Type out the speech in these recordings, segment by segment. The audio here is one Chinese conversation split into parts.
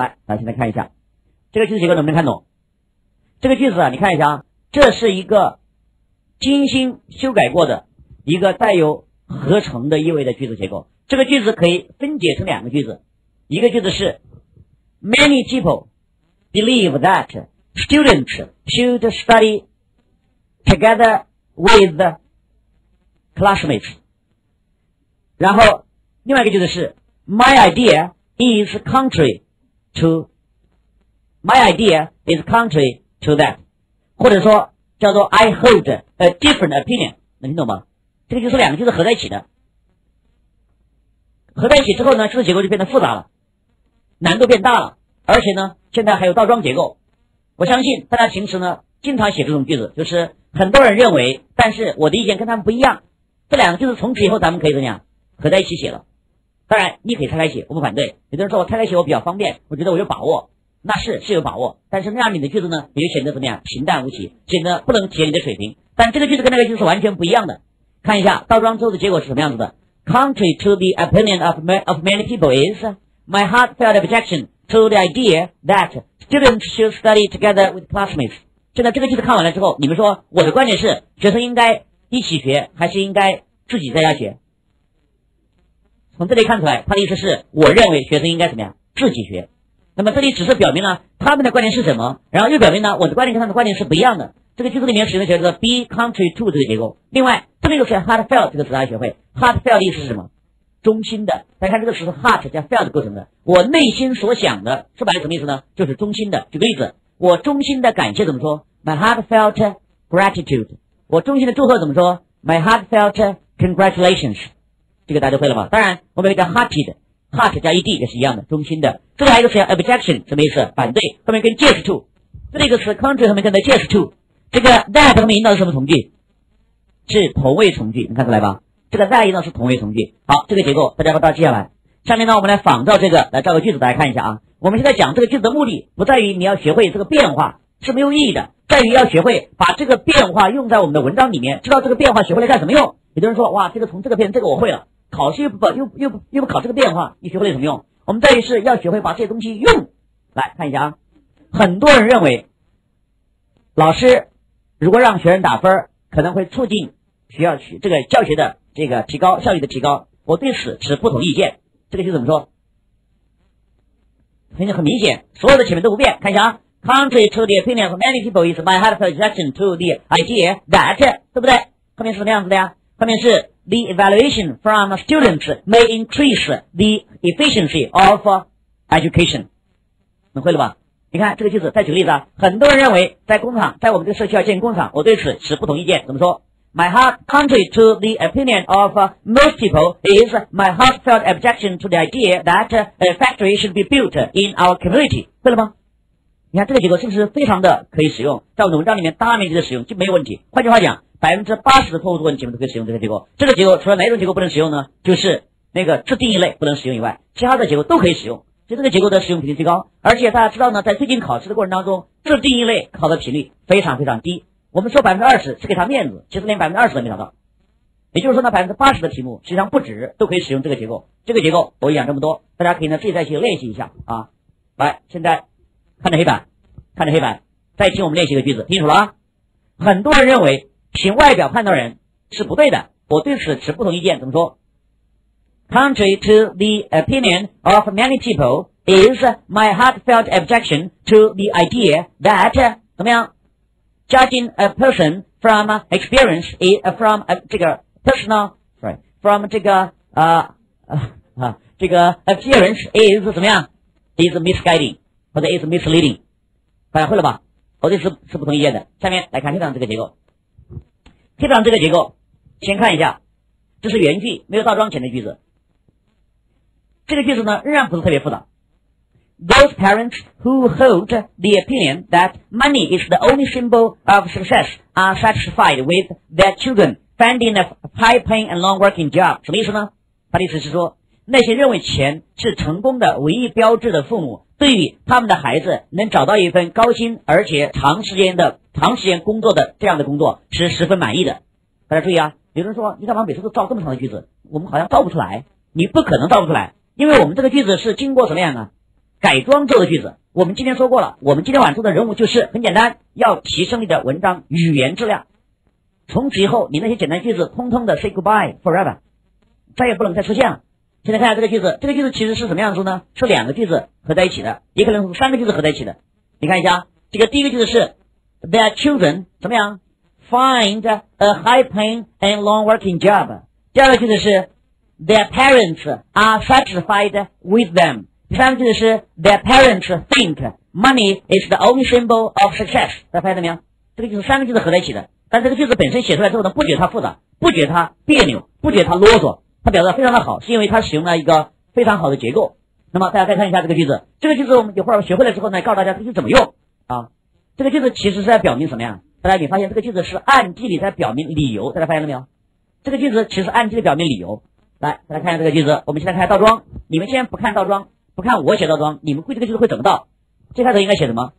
来，咱现在看一下这个句子结构能不能看懂？这个句子啊，你看一下啊，这是一个精心修改过的一个带有合成的意味的句子结构。这个句子可以分解成两个句子，一个句子是 Many people believe that students should study together with classmates。然后另外一个句子是 My idea is contrary to My idea is contrary to that，或者说叫做 I hold a different opinion，能听懂吗？这个就是两个句子合在一起的，合在一起之后呢，句子结构就变得复杂了，难度变大了，而且呢，现在还有倒装结构。我相信大家平时呢经常写这种句子，就是很多人认为，但是我的意见跟他们不一样。这两个句子从此以后咱们可以怎么样合在一起写了？当然，你可以拆开写，我不反对。有的人说我拆开写我比较方便，我觉得我有把握，那是是有把握。但是那样你的句子呢，也就显得怎么样平淡无奇，显得不能体现你的水平。但这个句子跟那个句子是完全不一样的。看一下倒装之后的结果是什么样子的：Country to the opinion of of many people is my heartfelt objection to the idea that students should study together with classmates。现在这个句子看完了之后，你们说我的观点是学生应该一起学，还是应该自己在家学？从这里看出来，他的意思是我认为学生应该怎么样自己学。那么这里只是表明了他们的观点是什么，然后又表明了我的观点跟他们的观点是不一样的。这个句子里面使用的叫做 be country to 这个结构。另外，这里又是 heartfelt 这个词大家学会，heartfelt 的意思是什么？衷心的。大家看这个词是 heart 加 felt 构成的。我内心所想的，说白了什么意思呢？就是衷心的。举个例子，我衷心的感谢怎么说？My heartfelt gratitude。我衷心的祝贺怎么说？My heartfelt congratulations。这个大家会了吧？当然，我们有一个 hearted，heart 加 ed 也是一样的，中心的。这里还有一个词叫 objection，什么意思？反对。后面跟 just to，这里一个词 contrary 后面跟的 just to，这个 that 后面引导是什么从句？是同位从句，能看出来吧？这个 that 引导是同位从句。好，这个结构大家把它记下来。下面呢，我们来仿照这个来造个句子，大家看一下啊。我们现在讲这个句子的目的，不在于你要学会这个变化是没有意义的，在于要学会把这个变化用在我们的文章里面，知道这个变化学会了干什么用。有的人说，哇，这个从这个变这个我会了。考试又不又又不又不考这个变化，你学会了有什么用？我们在于是要学会把这些东西用。来看一下啊，很多人认为，老师如果让学生打分，可能会促进学校学这个教学的这个提高效率的提高。我对此持不同意见。这个题怎么说？很很明显，所有的前面都不变。看一下啊，country, to the opinion of many people is my heartfelt objection to the idea that，对不对？后面是什么样子的呀？后面是。the evaluation from students may increase the efficiency of education。能会了吧？你看这个句子，再举个例子啊。很多人认为在工厂，在我们这个社区要建工厂，我对此持不同意见。怎么说？My heart, contrary to the opinion of most people, is my heartfelt objection to the idea that a factory should be built in our community。会了吗？你看这个结构是不是非常的可以使用，在我们的文章里面大面积的使用就没有问题。换句话讲。 百分之八十的错误问题，我们都可以使用这个结构。这个结构除了哪种结构不能使用呢？就是那个自定义类不能使用以外，其他的结构都可以使用。就这个结构的使用频率最高。而且大家知道呢，在最近考试的过程当中，自定义类考的频率非常非常低。我们说百分之二十是给他面子，其实连百分之二十都没达到。也就是说呢，百分之八十的题目实际上不止都可以使用这个结构。这个结构我讲这么多，大家可以呢自己再去练习一下啊。来，现在看着黑板，看着黑板，再听我们练习个句子，听清楚了啊。很多人认为。凭外表判断人是不对的，我对此持不同意见。怎么说？Contrary to the opinion of many people is my heartfelt objection to the idea that 怎么样？Judging a person from experience is from 这个 personal，sorry from 这个啊啊这个 appearance is 怎么样？is misguiding 或者 is misleading，大家会了吧？我对此是不同意见的。下面来看这样这个结构。 基本上这个结构，先看一下，这是原句，没有倒装前的句子。这个句子呢，仍然不是特别复杂。Those parents who hold the opinion that money is the only symbol of success are satisfied with their children finding a high-paying and long-working job。什么意思呢？他的意思是说， 那些认为钱是成功的唯一标志的父母，对于他们的孩子能找到一份高薪而且长时间的。长时间工作的这样的工作是十分满意的。大家注意啊，有人说你干嘛每次都造这么长的句子？我们好像造不出来。你不可能造不出来，因为我们这个句子是经过什么样啊？改装做的句子。我们今天说过了，我们今天晚上做的任务就是很简单，要提升你的文章语言质量。从此以后，你那些简单句子通通的 say goodbye forever，再也不能再出现了。现在看下这个句子，这个句子其实是什么样子呢？是两个句子合在一起的，也可能是三个句子合在一起的。你看一下，这个第一个句子是 their children 怎么样？find a high-paying and long-working job。第二个句子是 their parents are satisfied with them。第三个句子是 their parents think money is the only symbol of success。大家发现没有？这个就是三个句子合在一起的。但这个句子本身写出来之后呢，不觉得它复杂，不觉得它别扭，不觉得它啰嗦。它表达非常的好，是因为它使用了一个非常好的结构。那么大家再看一下这个句子，这个句子我们一会儿学会了之后呢，告诉大家这个句子怎么用啊。这个句子其实是在表明什么呀？大家你发现这个句子是暗地里在表明理由，大家发现了没有？这个句子其实暗地里表明理由。来，大家看一下这个句子，我们现在看倒装。你们先不看倒装，不看我写倒装，你们会这个句子会怎么倒？最开头应该写什么？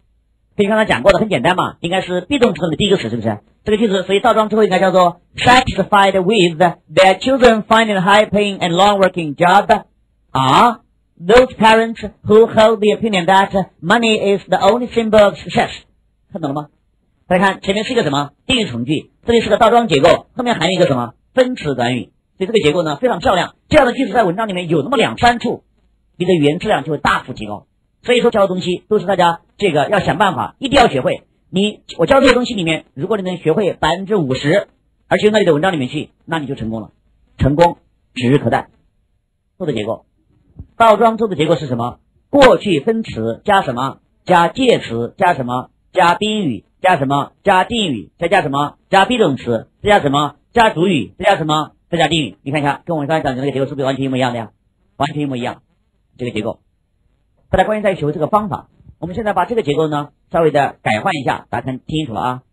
跟你刚才讲过的很简单嘛，应该是 be 动词的第一个词，是不是？这个句子所以倒装之后应该叫做 satisfied with their children finding a high-paying and long-working job are those parents who hold the opinion that money is the only symbol of success。看懂了吗？大家看前面是一个什么定语从句，这里是个倒装结构，后面含有一个什么分词短语，所以这个结构呢非常漂亮。这样的句子在文章里面有那么两三处，你的语言质量就会大幅提高。所以说教的东西都是大家这个要想办法，一定要学会。你我教这些东西里面，如果你能学会百分之五十，而且用到你的文章里面去，那你就成功了。成功指日可待。做的结构，倒装做的结构是什么？过去分词加什么？加介词加什么？加宾语加什么？加定语再加什么？加 be 动词再加什么？加主语再加什么？再加定语。你看一下，跟我们刚才讲的那个结构是不是完全一模一样的呀？完全一模一样。这个结构，大家关键在于学会这个方法。我们现在把这个结构呢稍微的改换一下，大家看听清楚了啊。